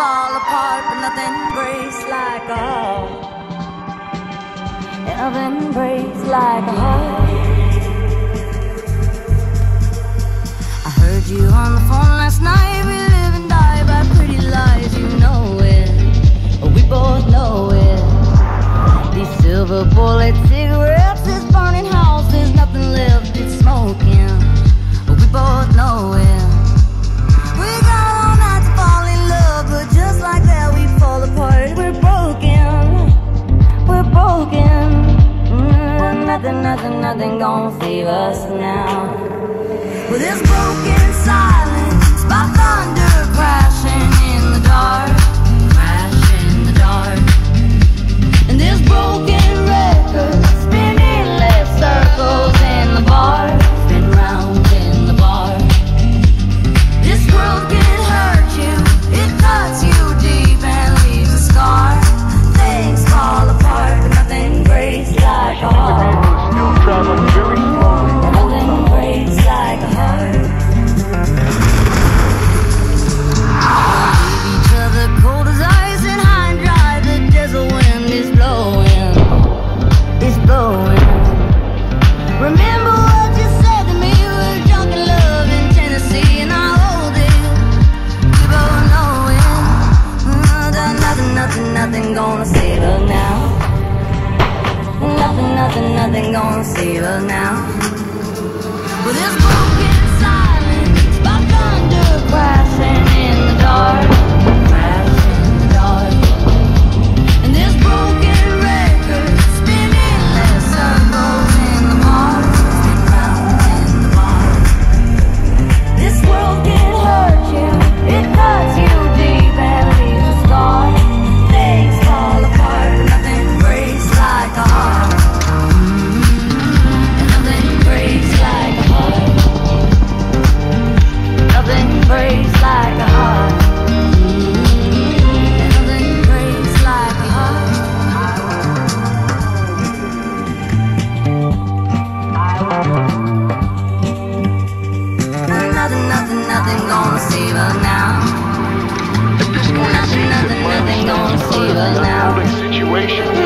fall apart, but nothing breaks like a heart. Nothing breaks like a heart. I heard you on the phone last night. We live and die by pretty lies, you know it. We both know it. These silver bullets. Nothing, nothing, nothing gonna save us now. With this broken nothing, nothing, gonna save us now. Nothing, nothing, nothing gonna save us now. With this broken well situation.